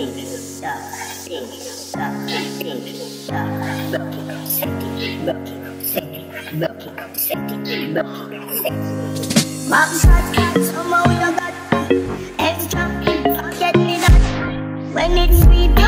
Back somehow you got extra. Forget me that when it's sweet,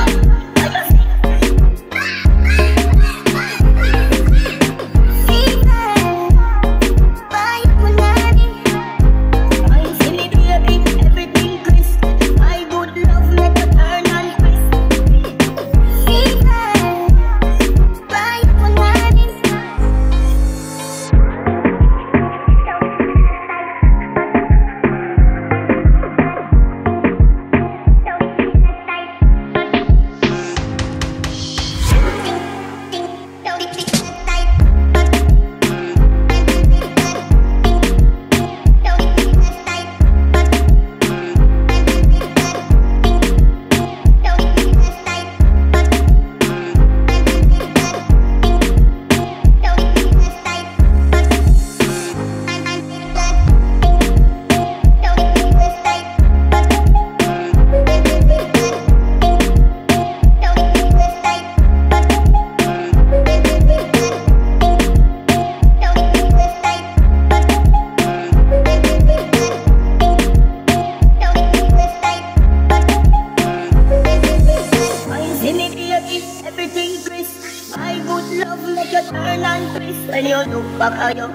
turn and crisp when you look back at you.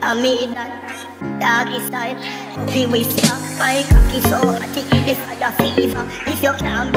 I mean that doggy style. The whisper, my cocky so hot it is fire fever. If you can't